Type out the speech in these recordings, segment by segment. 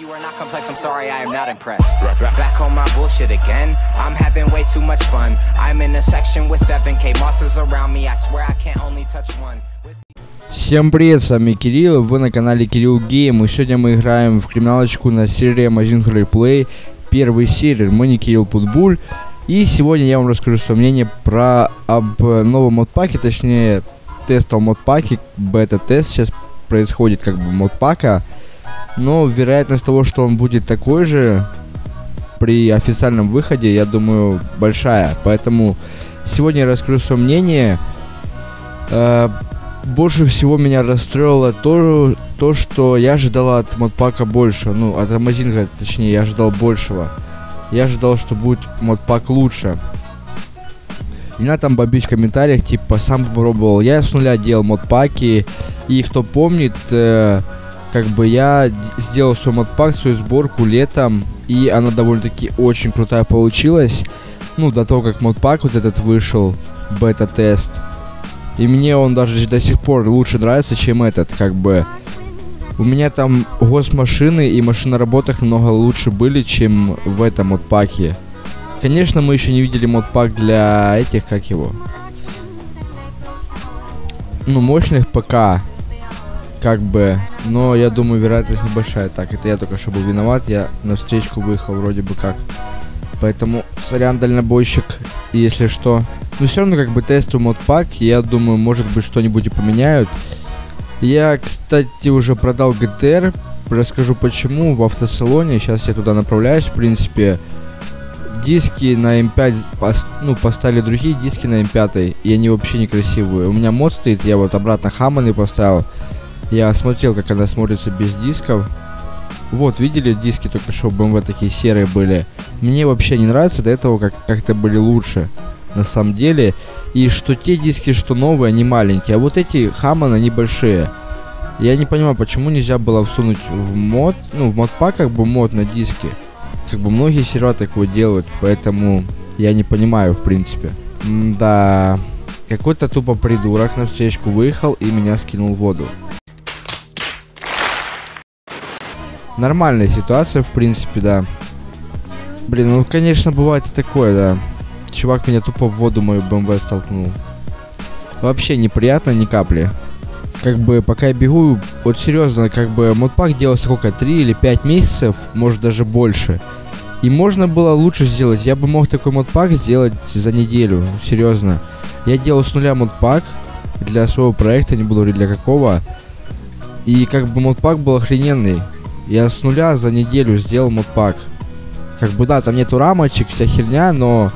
you are not complex, I'm sorry, I am not impressed. Back on my bullshit again. I'm having way too much fun. I'm in a section with 7k monsters around me. I swear I can't only touch one. Всем привет, с вами Кирилл, вы на канале Кирилл Гейм, и сегодня мы играем в криминалочку на серии Amazing Replay, первый сервер, мы не Кирилл Путбуль, и сегодня я вам расскажу свое мнение про об новом модпаке, точнее, тестовом модпаке, бета-тест сейчас происходит как бы модпака, но вероятность того, что он будет такой же при официальном выходе, я думаю, большая, поэтому сегодня я расскажу свое мнение, э, больше всего меня расстроило то, то, что я ожидал от модпака больше. Ну, от Амазинга, точнее, я ожидал большего. Я ожидал, что будет модпак лучше. Не надо там бомбить в комментариях, типа, сам попробовал. Я с нуля делал модпаки, и кто помнит, э, как бы я сделал свой модпак, свою сборку летом, и она довольно-таки очень крутая получилась. Ну, до того, как модпак вот этот вышел, бета-тест. И мне он даже до сих пор лучше нравится, чем этот, как бы. У меня там госмашины и машины работах намного лучше были, чем в этом модпаке. Конечно, мы еще не видели модпак для этих, как его. Ну, мощных ПК. Как бы. Но я думаю, вероятность небольшая. Так, это я только что был виноват. Я на встречку выехал вроде бы как. Поэтому, сорян, дальнобойщик, если что. Но все равно, как бы, тестовый модпак, я думаю, может быть, что-нибудь и поменяют. Я, кстати, уже продал GTR. Расскажу почему. В автосалоне. Сейчас я туда направляюсь, в принципе. Диски на М5, пос, ну, поставили другие диски на М5, и они вообще некрасивые. У меня мод стоит, я вот обратно Хаммоны поставил. Я смотрел, как она смотрится без дисков. Вот, видели диски только что BMW такие серые были. Мне вообще не нравится, до этого как- как-то были лучше. На самом деле. И что те диски, что новые, они маленькие. А вот эти Хаммон, они большие. Я не понимаю, почему нельзя было всунуть в мод, ну, в модпак как бы мод на диски. Как бы многие сервера такое делают, поэтому я не понимаю, в принципе. да, какой-то тупо придурок на встречку выехал и меня скинул в воду. Нормальная ситуация, в принципе, да. Блин, ну, конечно, бывает и такое, да. Чувак меня тупо в воду мою БМВ столкнул. Вообще неприятно ни капли. Как бы, пока я бегу, вот серьезно, как бы, модпак делался сколько, 3 или 5 месяцев, может даже больше. И можно было лучше сделать. Я бы мог такой модпак сделать за неделю, серьезно. Я делал с нуля модпак для своего проекта, не буду говорить для какого. И как бы модпак был охрененный. Я с нуля за неделю сделал модпак. Как бы да, там нету рамочек, вся херня, но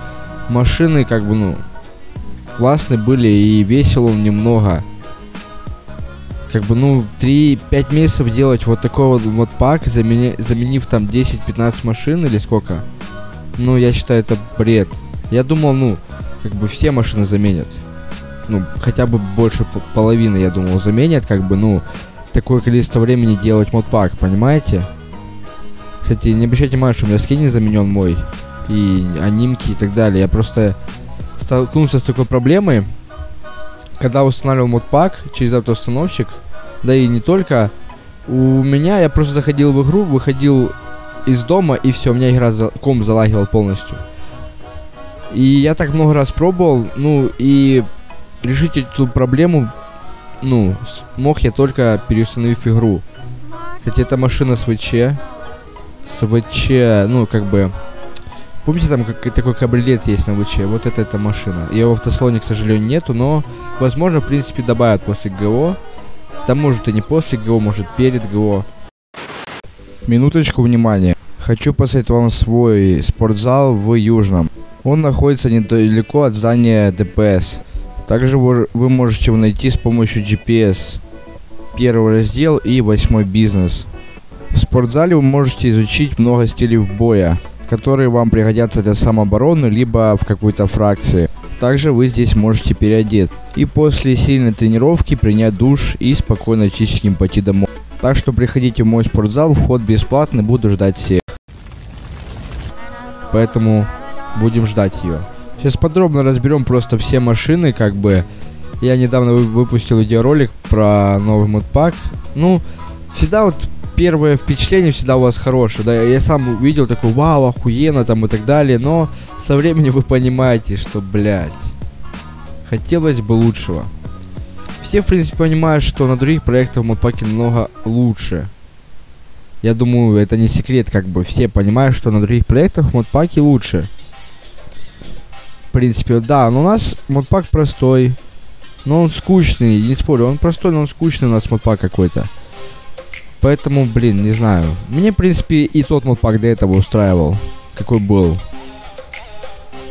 машины как бы, ну, классные были и весело немного. Как бы, ну, 3-5 месяцев делать вот такой вот модпак, замени, заменив там 10-15 машин или сколько. Ну, я считаю, это бред. Я думал, ну, как бы все машины заменят. Ну, хотя бы больше половины, я думал, заменят, как бы, ну, такое количество времени делать модпак, понимаете? Кстати, не обращайте внимания, что у меня скин заменен мой. И анимки и так далее. Я просто столкнулся с такой проблемой. Когда устанавливал модпак через автоустановщик, да и не только, у меня я просто заходил в игру, выходил из дома, и все, у меня игра за, ком залагивал полностью. И я так много раз пробовал, ну и решить эту проблему, ну, мог я только переустановив игру. Кстати, это машина с ВЧ. С ВЧ, ну, как бы... Помните, там как, такой кабриолет есть на ВЧ? Вот это эта машина. Ее в автосалоне, к сожалению, нету, но, возможно, в принципе, добавят после ГО. Там может и не после ГО, может перед ГО. Минуточку внимания. Хочу посоветовать вам свой спортзал в Южном. Он находится недалеко от здания ДПС. Также вы можете его найти с помощью GPS. Первый раздел и восьмой бизнес. В спортзале вы можете изучить много стилей боя, которые вам пригодятся для самообороны, либо в какой-то фракции. Также вы здесь можете переодеться и после сильной тренировки принять душ и спокойно чистеньким пойти домой. Так что приходите в мой спортзал, вход бесплатный, буду ждать всех. Поэтому будем ждать ее. Сейчас подробно разберем просто все машины, как бы. Я недавно выпустил видеоролик про новый модпак. Ну, всегда вот первое впечатление всегда у вас хорошее, да, я сам увидел такой, вау, охуенно там и так далее, но со временем вы понимаете, что, блядь, хотелось бы лучшего. Все, в принципе, понимают, что на других проектах модпаки намного лучше. Я думаю, это не секрет, как бы, все понимают, что на других проектах модпаки лучше. Принципе, да, но у нас модпак простой, но он скучный, не спорю, он простой, но он скучный у нас модпак какой-то. Поэтому, блин, не знаю. Мне, в принципе, и тот модпак до этого устраивал. Какой был.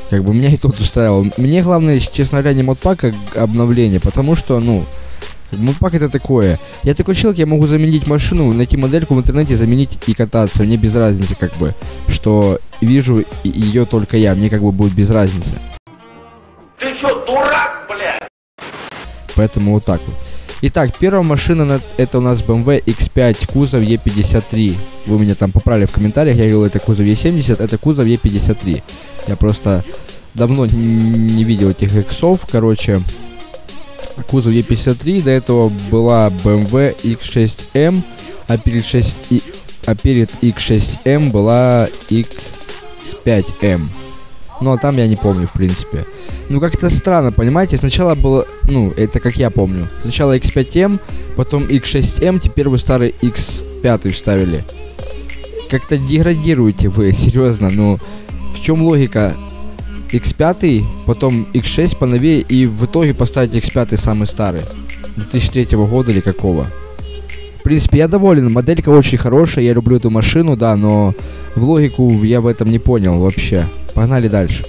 Как бы меня и тот устраивал. Мне главное, честно говоря, не модпак, а обновление. Потому что, ну, модпак это такое. Я такой человек, я могу заменить машину, найти модельку в интернете, заменить и кататься. Мне без разницы, как бы. Что вижу ее только я. Мне как бы будет без разницы. Ты что, дурак, блядь? Поэтому вот так вот. Итак, первая машина на, это у нас BMW X5 кузов E53. Вы меня там поправили в комментариях, я говорил, это кузов E70, это кузов E53. Я просто давно не видел этих иксов, короче. Кузов E53, до этого была BMW X6M, а перед, 6, а перед X6M была X5M. Ну, а там я не помню, в принципе ну как-то странно, понимаете? Сначала было, ну, это как я помню. Сначала X5M, потом X6M, теперь вы старый X5 вставили. Как-то деградируете вы, серьезно, ну, в чем логика? X5, потом X6 поновее, и в итоге поставить X5 самый старый. 2003 года или какого. В принципе, я доволен, моделька очень хорошая, я люблю эту машину, да, но в логику я в этом не понял вообще. Погнали дальше.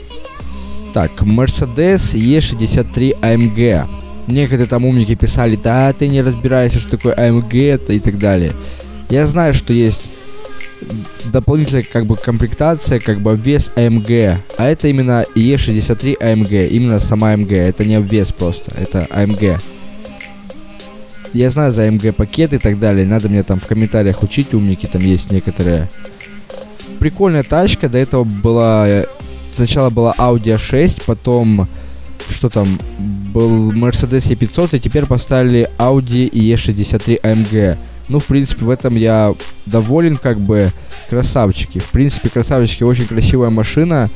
Так, Mercedes E63 AMG. Некоторые там умники писали, да, ты не разбираешься, что такое AMG и так далее. Я знаю, что есть дополнительная как бы комплектация, как бы обвес AMG. А это именно E63 AMG, именно сама AMG. Это не обвес просто, это AMG. Я знаю за AMG пакеты и так далее. Надо мне там в комментариях учить, умники там есть некоторые. Прикольная тачка, до этого была сначала была Audi A6, потом что там, был Mercedes E500, и теперь поставили Audi E63 AMG. Ну, в принципе, в этом я доволен, как бы, красавчики. В принципе, красавчики, очень красивая машина.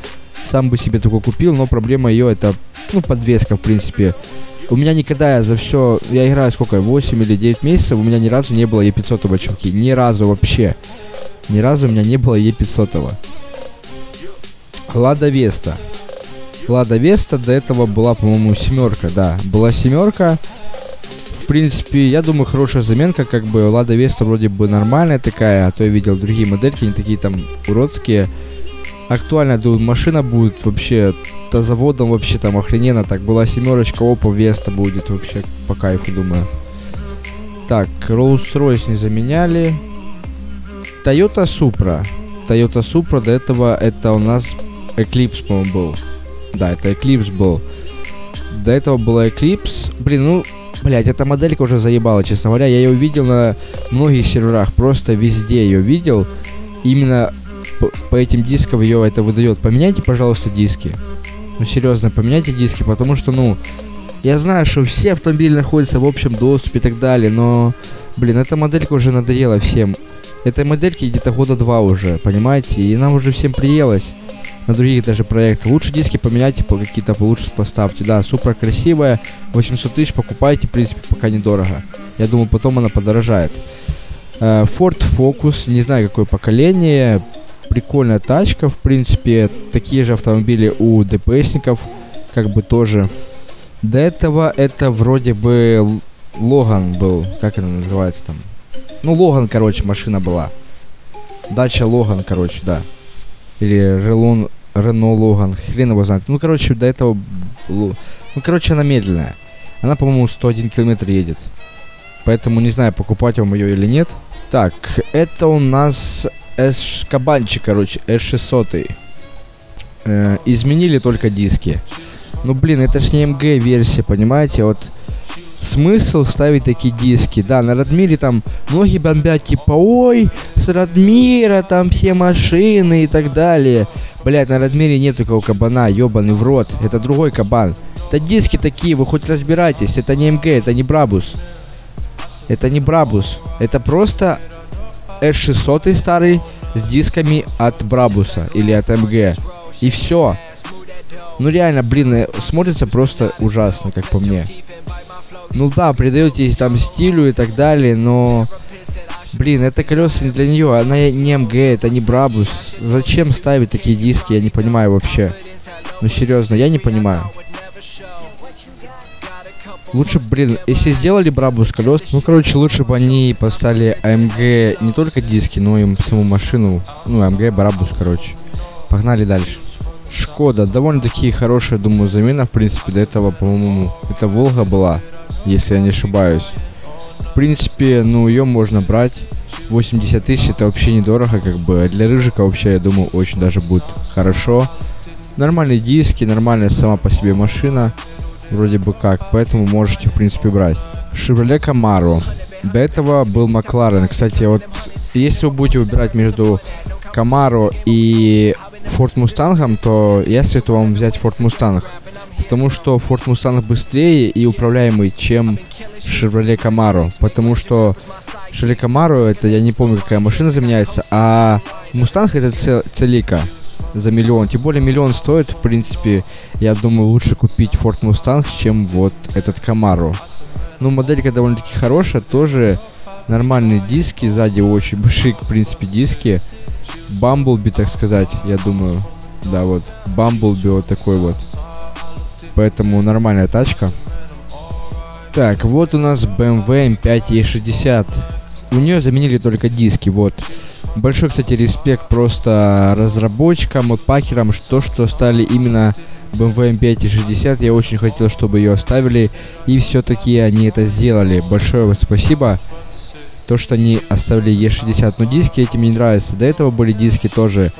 Сам бы себе такой купил, но проблема ее это, ну, подвеска, в принципе. У меня никогда за все, я играю сколько, 8 или 9 месяцев, у меня ни разу не было E500, чуваки. Ни разу вообще. Ни разу у меня не было E500. Лада Веста. Лада Веста до этого была, по-моему, семерка, да. Была семерка. В принципе, я думаю, хорошая заменка, как бы Лада Веста вроде бы нормальная такая, а то я видел другие модельки, не такие там уродские. Актуальная, думаю, машина будет вообще то заводом вообще там охрененно. Так, была семерочка, опа, Веста будет вообще по кайфу, думаю. Так, Rolls-Royce не заменяли. Toyota Supra. Toyota Supra до этого это у нас Eclipse, по-моему, был. Да, это Eclipse был. До этого была Eclipse. Блин, ну, блять, эта моделька уже заебала, честно говоря. Я ее видел на многих серверах, просто везде ее видел. Именно по, по этим дискам ее это выдает. Поменяйте, пожалуйста, диски. Ну, серьезно, поменяйте диски, потому что, ну, я знаю, что все автомобили находятся в общем доступе и так далее, но, блин, эта моделька уже надоела всем. Этой модельке где-то года два уже, понимаете? И нам уже всем приелось на других даже проектах. Лучше диски поменяйте, по какие-то получше поставьте. Да, супер красивая, 800 тысяч покупайте, в принципе, пока недорого. Я думаю, потом она подорожает. Uh, Ford Focus, не знаю какое поколение, прикольная тачка, в принципе, такие же автомобили у ДПСников, как бы тоже. До этого это вроде бы Логан был, как она называется там? Ну, Логан, короче, машина была. Дача Логан, короче, да. Или Релон, Рено Логан, хрен его знает. Ну, короче, до этого... Ну, короче, она медленная. Она, по-моему, 101 километр едет. Поэтому не знаю, покупать вам ее или нет. Так, это у нас S кабанчик, короче, S600. Э, изменили только диски. Ну, блин, это ж не MG версия, понимаете? Вот смысл ставить такие диски. Да, на Радмире там многие бомбят, типа, ой, с Радмира там все машины и так далее. Блять, на Радмире нет такого кабана, ебаный в рот. Это другой кабан. Это диски такие, вы хоть разбирайтесь. Это не МГ, это не Брабус. Это не Брабус. Это просто S600 старый с дисками от Брабуса или от МГ. И все. Ну реально, блин, э, смотрится просто ужасно, как по мне. Ну да, придаете там стилю и так далее, но... Блин, это колеса не для нее, она не МГ, это не Брабус. Зачем ставить такие диски, я не понимаю вообще. Ну серьезно, я не понимаю. Лучше, блин, если сделали Брабус колес, ну, короче, лучше бы они поставили АМГ не только диски, но и саму машину. Ну, АМГ, Брабус, короче. Погнали дальше. Шкода, довольно-таки хорошая, думаю, замена, в принципе, до этого, по-моему, это Волга была, если я не ошибаюсь. В принципе, ну, ее можно брать. 80 тысяч это вообще недорого, как бы. Для рыжика вообще, я думаю, очень даже будет хорошо. Нормальные диски, нормальная сама по себе машина вроде бы как, поэтому можете, в принципе, брать. Chevrolet Camaro. До этого был Макларен. Кстати, вот если вы будете выбирать между Camaro и Ford Mustang, то я советую вам взять Ford Mustang. Потому что Ford Mustang быстрее и управляемый, чем Chevrolet Camaro. Потому что Chevrolet Camaro, это я не помню, какая машина заменяется, а Mustang это целика за миллион. Тем более миллион стоит, в принципе, я думаю, лучше купить Ford Mustang, чем вот этот Camaro. Ну, моделька довольно-таки хорошая, тоже нормальные диски, сзади очень большие, в принципе, диски. Бамблби, так сказать, я думаю. Да, вот, Бамблби вот такой вот. Поэтому нормальная тачка. Так, вот у нас BMW M5 E60. У нее заменили только диски, вот. Большой, кстати, респект просто разработчикам, модпакерам, что, что стали именно BMW M5 и 60. Я очень хотел, чтобы ее оставили, и все-таки они это сделали. Большое спасибо. То, что они оставили E60. Но диски эти мне не нравятся. До этого были диски тоже.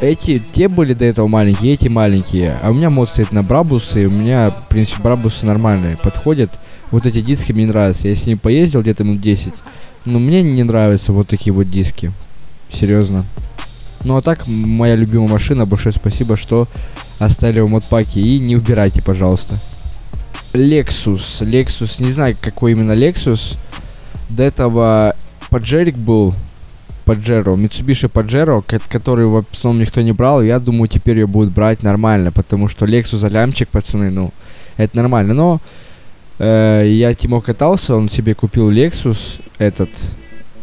Эти, те были до этого маленькие, эти маленькие. А у меня мод стоит на Брабусы, у меня, в принципе, Брабусы нормальные, подходят. Вот эти диски мне нравятся. Я с ними поездил где-то минут 10. Но мне не нравятся вот такие вот диски. Серьезно. Ну а так, моя любимая машина. Большое спасибо, что оставили в модпаке. И не убирайте, пожалуйста. Lexus. Lexus. Не знаю, какой именно Lexus. До этого Паджерик был. Паджеро. Mitsubishi Паджеро, который в основном никто не брал. Я думаю, теперь ее будут брать нормально. Потому что Lexus за лямчик, пацаны, ну, это нормально. Но э, я Тимо катался, он себе купил Lexus этот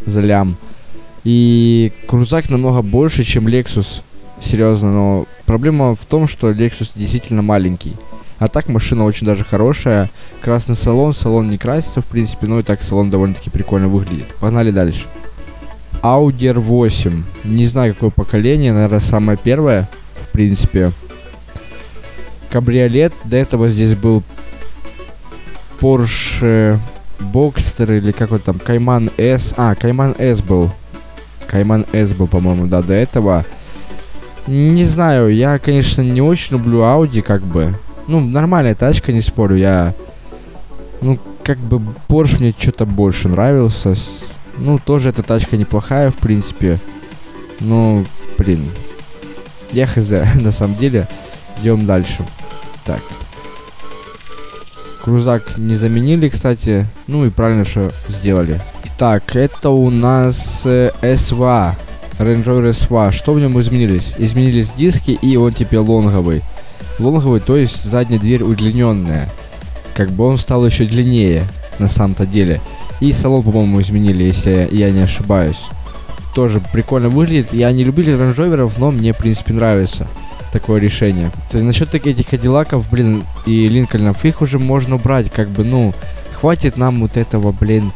за лям. И крузак намного больше, чем Lexus. Серьезно, но проблема в том, что Lexus действительно маленький. А так машина очень даже хорошая. Красный салон, салон не красится в принципе, но и так салон довольно-таки прикольно выглядит. Погнали дальше. Audi R8. Не знаю какое поколение, наверное самое первое, в принципе. Кабриолет. До этого здесь был Porsche Бокстер или как вот там, Кайман S. А, Кайман S был. Кайман S был, по-моему, да, до этого. Не знаю, я, конечно, не очень люблю Audi, как бы. Ну, нормальная тачка, не спорю, я... Ну, как бы Porsche мне что-то больше нравился. Ну, тоже эта тачка неплохая, в принципе. Ну, блин. Я хз, на самом деле. Идем дальше. Так. Крузак не заменили, кстати. Ну и правильно, что сделали. Так, это у нас э, SVA. Range Rover SVA. Что в нем изменились? Изменились диски и он теперь лонговый. Лонговый, то есть задняя дверь удлиненная. Как бы он стал еще длиннее на самом-то деле. И салон, по-моему, изменили, если я не ошибаюсь. Тоже прикольно выглядит. Я не любитель ранжоверов, но мне, в принципе, нравится такое решение. Кстати, насчет этих кадиллаков, блин, и Линкольнов, их уже можно брать, как бы, ну, хватит нам вот этого, блин,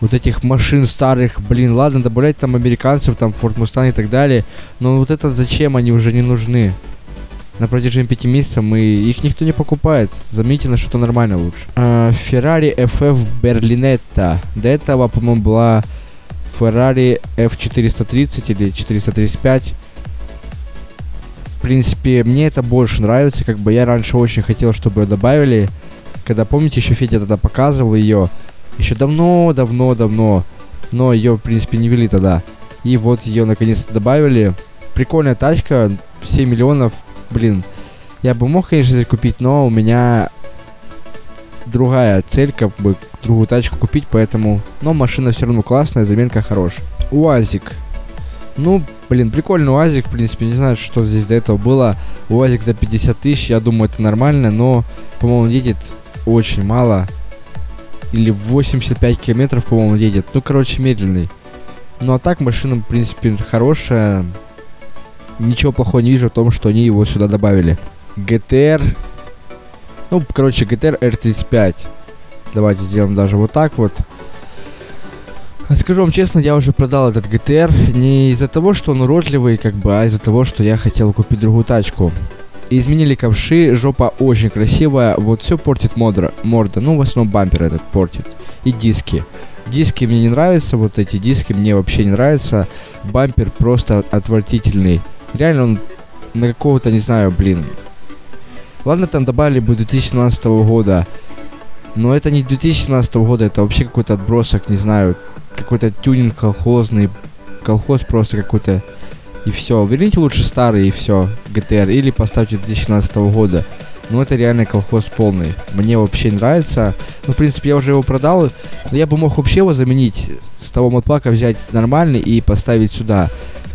вот этих машин старых, блин, ладно, добавлять там американцев, там Ford Mustang и так далее, но вот это зачем, они уже не нужны. На протяжении пяти месяцев мы их никто не покупает. Замените на что-то нормальное лучше. А, Ferrari FF Berlinetta. До этого, по-моему, была Ferrari F430 или 435 в принципе, мне это больше нравится. Как бы я раньше очень хотел, чтобы ее добавили. Когда, помните, еще Федя тогда показывал ее. Еще давно, давно, давно. Но ее, в принципе, не вели тогда. И вот ее наконец-то добавили. Прикольная тачка. 7 миллионов. Блин. Я бы мог, конечно, купить, но у меня другая цель, как бы, другую тачку купить, поэтому... Но машина все равно классная, заменка хорошая. УАЗик. Ну, блин, прикольный УАЗик, в принципе, не знаю, что здесь до этого было. УАЗик за 50 тысяч, я думаю, это нормально, но, по-моему, едет очень мало. Или 85 километров, по-моему, едет. Ну, короче, медленный. Ну, а так машина, в принципе, хорошая. Ничего плохого не вижу в том, что они его сюда добавили. GTR. Ну, короче, GTR R35. Давайте сделаем даже вот так вот. Скажу вам честно, я уже продал этот GTR не из-за того, что он уродливый, как бы, а из-за того, что я хотел купить другую тачку. Изменили ковши, жопа очень красивая, вот все портит модра, морда, ну в основном бампер этот портит. И диски. Диски мне не нравятся, вот эти диски мне вообще не нравятся. Бампер просто отвратительный. Реально он на какого-то, не знаю, блин. Ладно, там добавили бы 2017 года. Но это не 2017 года, это вообще какой-то отбросок, не знаю, какой-то тюнинг колхозный, колхоз просто какой-то. И все. Верните лучше старый и все, GTR, или поставьте 2017 года. Ну, это реально колхоз полный. Мне вообще нравится. Ну, в принципе, я уже его продал. Но я бы мог вообще его заменить. С того модпака взять нормальный и поставить сюда.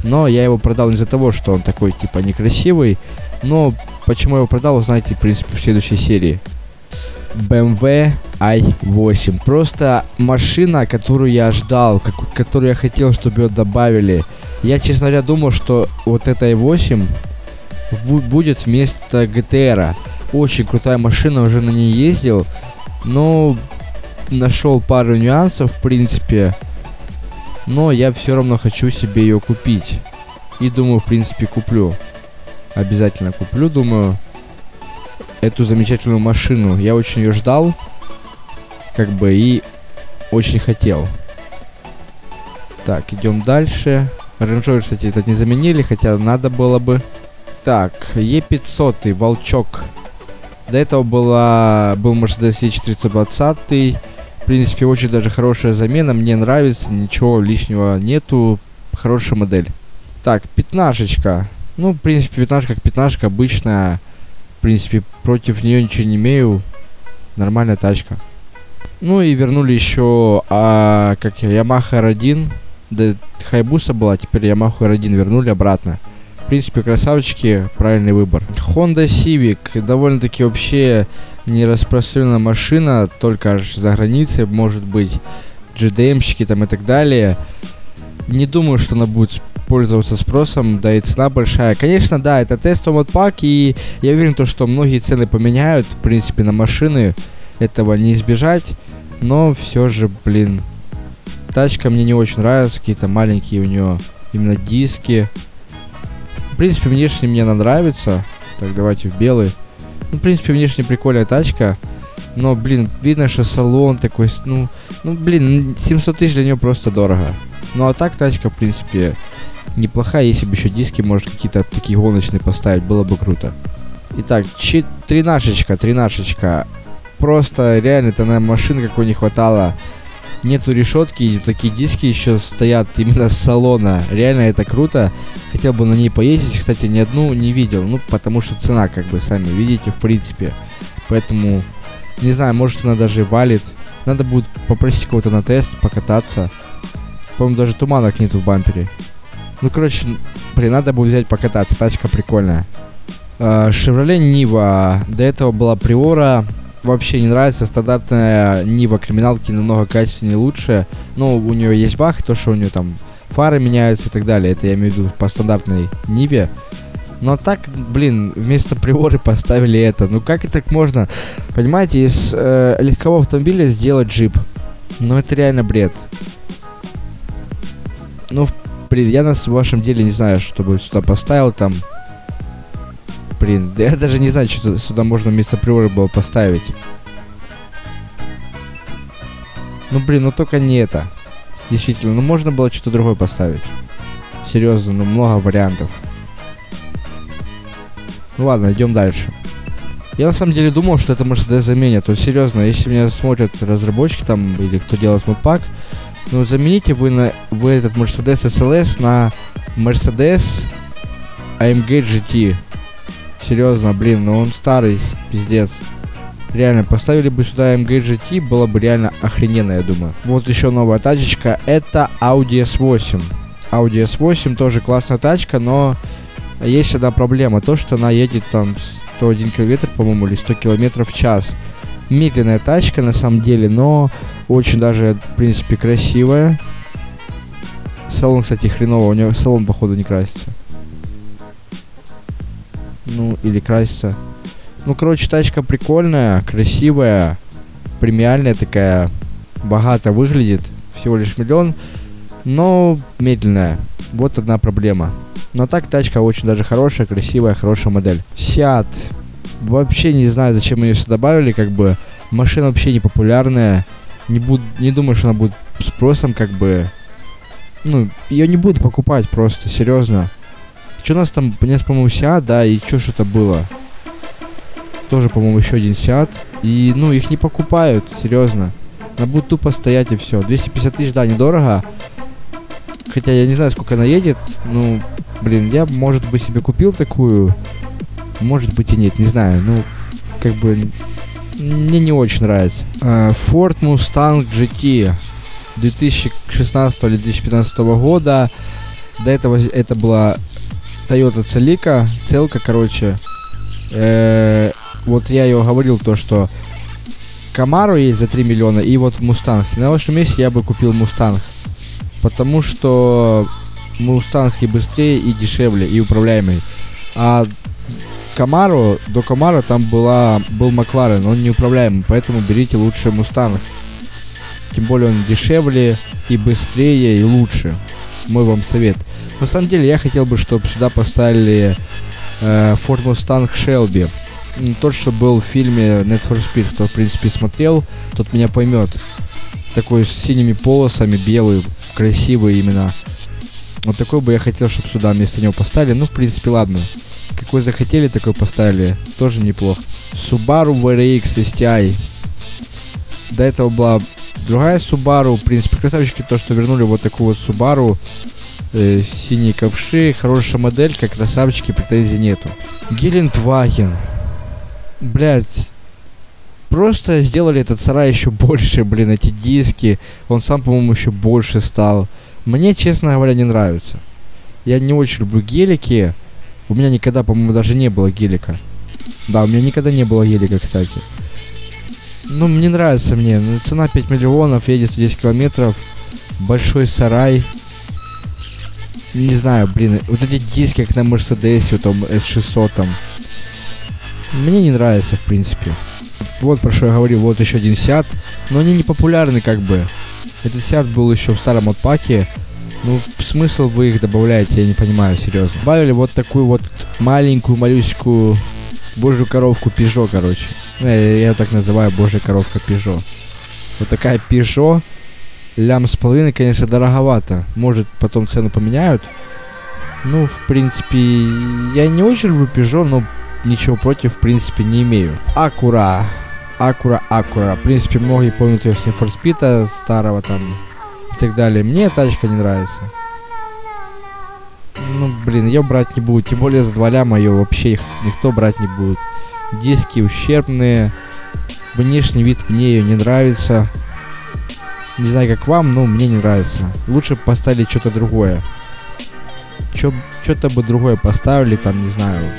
Но я его продал из-за того, что он такой, типа, некрасивый. Но почему я его продал, узнаете, в принципе, в следующей серии. BMW i8. Просто машина, которую я ждал, как, которую я хотел, чтобы ее добавили. Я, честно говоря, думал, что вот эта i8 будет вместо GTR. Очень крутая машина, уже на ней ездил. Но нашел пару нюансов, в принципе. Но я все равно хочу себе ее купить. И думаю, в принципе, куплю. Обязательно куплю, думаю эту замечательную машину. Я очень ее ждал, как бы, и очень хотел. Так, идем дальше. Range Rover, кстати, этот не заменили, хотя надо было бы. Так, Е500, Волчок. До этого была, был Mercedes E420. Принципе, очень даже хорошая замена. Мне нравится, ничего лишнего нету. Хорошая модель. Так, пятнашечка. Ну, в принципе, пятнашка как пятнашка обычная. В принципе, против нее ничего не имею. Нормальная тачка. Ну и вернули еще, а, как Yamaha R1. Да, Хайбуса была, теперь Yamaha R1 вернули обратно. В принципе, красавчики, правильный выбор. Honda Civic, довольно-таки вообще не распространенная машина, только аж за границей, может быть, GDM-щики там и так далее. Не думаю, что она будет пользоваться спросом, да и цена большая. Конечно, да, это тестовый модпак, и я уверен, то, что многие цены поменяют, в принципе, на машины. Этого не избежать, но все же, блин, тачка мне не очень нравится, какие-то маленькие у нее именно диски. В принципе, внешне мне она нравится. Так, давайте в белый. Ну, в принципе, внешне прикольная тачка. Но, блин, видно, что салон такой, ну, ну, блин, 700 тысяч для нее просто дорого. Ну, а так тачка, в принципе, неплохая, если бы еще диски, может, какие-то такие гоночные поставить, было бы круто. Итак, тринашечка, тринашечка. Просто реально, это на машин какой не хватало. Нету решетки, такие диски еще стоят именно с салона. Реально это круто. Хотел бы на ней поездить, кстати, ни одну не видел. Ну, потому что цена, как бы, сами видите, в принципе. Поэтому, не знаю, может она даже валит. Надо будет попросить кого-то на тест, покататься. По-моему, даже туманок нету в бампере. Ну, короче, блин, надо будет взять покататься. Тачка прикольная. Шевроле Нива. До этого была Приора. Вообще не нравится. Стандартная Нива криминалки намного качественнее лучше. Но у нее есть бах, то, что у нее там фары меняются и так далее. Это я имею в виду по стандартной Ниве. Но так, блин, вместо приоры поставили это. Ну как и так можно? Понимаете, из э, легкового автомобиля сделать джип. Ну это реально бред. Ну, в Блин, я на вашем деле не знаю, что бы сюда поставил там. Блин, да я даже не знаю, что сюда можно вместо приоры было поставить. Ну, блин, ну только не это. Действительно, ну можно было что-то другое поставить. Серьезно, ну много вариантов. Ну ладно, идем дальше. Я на самом деле думал, что это Mercedes заменят. То серьезно, если меня смотрят разработчики там или кто делает модпак, ну, замените вы, на, вы этот Mercedes SLS на Mercedes AMG GT. Серьезно, блин, ну он старый, пиздец. Реально, поставили бы сюда MG было бы реально охрененно, я думаю. Вот еще новая тачечка, это Audi S8. Audi S8 тоже классная тачка, но есть одна проблема, то, что она едет там 101 километр, по-моему, или 100 километров в час. Медленная тачка, на самом деле, но очень даже, в принципе, красивая. Салон, кстати, хреново, у него салон, походу, не красится. Ну, или красится. Ну, короче, тачка прикольная, красивая, премиальная такая, богато выглядит, всего лишь миллион, но медленная. Вот одна проблема. Но так тачка очень даже хорошая, красивая, хорошая модель. Сиат. Вообще не знаю, зачем ее сюда добавили, как бы. Машина вообще не популярная. Не, буд, не думаю, что она будет спросом, как бы. Ну, ее не будут покупать просто, серьезно. Что у нас там, нет, по-моему, Сиат, да, и что что-то было тоже, по-моему, еще один Сиат. И, ну, их не покупают, серьезно. Она будет тупо стоять и все. 250 тысяч, да, недорого. Хотя я не знаю, сколько она едет. Ну, блин, я, может быть, себе купил такую. Может быть и нет, не знаю. Ну, как бы, мне не очень нравится. Uh, Ford Mustang GT 2016 или 2015 года. До этого это была Toyota Celica, целка, короче. Э, вот я ее говорил, то, что Camaro есть за 3 миллиона и вот Мустанг. На вашем месте я бы купил Мустанг. Потому что Мустанг и быстрее, и дешевле, и управляемый. А Camaro, до Camaro там была, был Макларен, он неуправляемый, поэтому берите лучше Мустанг. Тем более он дешевле, и быстрее, и лучше. Мой вам совет. На самом деле я хотел бы, чтобы сюда поставили э, Ford Mustang Shelby тот, что был в фильме Net for Speed, кто, в принципе, смотрел, тот меня поймет. Такой с синими полосами, белый, красивый именно. Вот такой бы я хотел, чтобы сюда вместо него поставили. Ну, в принципе, ладно. Какой захотели, такой поставили. Тоже неплохо. Subaru VRX STI. До этого была другая Subaru. В принципе, красавчики то, что вернули вот такую вот Subaru. Э, синие ковши, хорошая моделька, красавчики, претензий нету. Гелендваген блядь, просто сделали этот сарай еще больше, блин, эти диски. Он сам, по-моему, еще больше стал. Мне, честно говоря, не нравится. Я не очень люблю гелики. У меня никогда, по-моему, даже не было гелика. Да, у меня никогда не было гелика, кстати. Ну, мне нравится мне. Ну, цена 5 миллионов, едет 110 километров. Большой сарай. Не знаю, блин, вот эти диски, как на Мерседесе, там, S600 там. Мне не нравится, в принципе. Вот про что я говорил, вот еще один Сиат. Но они не популярны, как бы. Этот Сиат был еще в старом отпаке. Ну, смысл вы их добавляете, я не понимаю, серьезно. Добавили вот такую вот маленькую, малюсенькую божью коровку Пежо, короче. Я, я ее так называю, божья коровка Пежо. Вот такая Пежо. Лям с половиной, конечно, дороговато. Может, потом цену поменяют. Ну, в принципе, я не очень люблю Пежо, но ничего против, в принципе, не имею. Акура. Акура, Акура. В принципе, многие помнят ее с Speed старого там и так далее. Мне тачка не нравится. Ну, блин, ее брать не будут. Тем более за 2 ляма ее вообще их никто брать не будет. Диски ущербные. Внешний вид мне ее не нравится. Не знаю, как вам, но мне не нравится. Лучше поставили что-то другое. Что-то бы другое поставили, там, не знаю,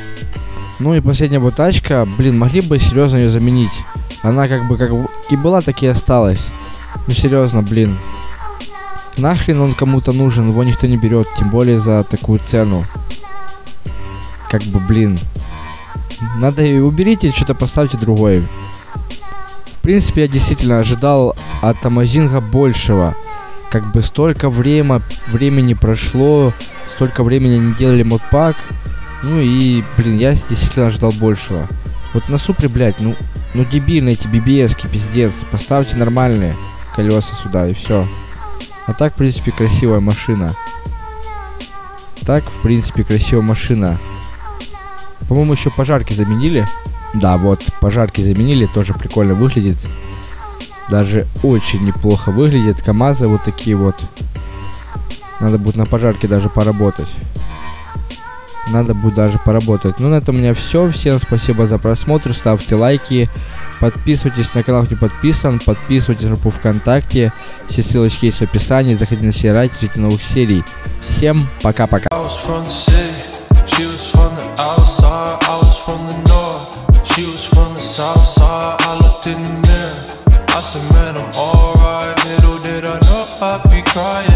ну и последняя вот тачка, блин, могли бы серьезно ее заменить. Она как бы как и была, так и осталась. Ну серьезно, блин. Нахрен он кому-то нужен, его никто не берет, тем более за такую цену. Как бы, блин. Надо и уберите, что-то поставьте другое. Принципе, я действительно ожидал от Амазинга большего. Как бы столько время, времени прошло, столько времени они делали модпак. Ну и, блин, я действительно ожидал большего. Вот на супре, блядь, ну, ну дебильные эти BBS-ки, пиздец. Поставьте нормальные колеса сюда и все. А так, в принципе, красивая машина. Так, в принципе, красивая машина. По-моему, еще пожарки заменили. Да, вот, пожарки заменили, тоже прикольно выглядит. Даже очень неплохо выглядит. КамАЗы вот такие вот. Надо будет на пожарке даже поработать. Надо будет даже поработать. Ну, на этом у меня все. Всем спасибо за просмотр. Ставьте лайки. Подписывайтесь на канал, кто не подписан. Подписывайтесь на группу ВКонтакте. Все ссылочки есть в описании. Заходите на сериал, ждите новых серий. Всем пока-пока. south side, I looked in the mirror. I said, man, I'm alright. Little did I know I'd be crying.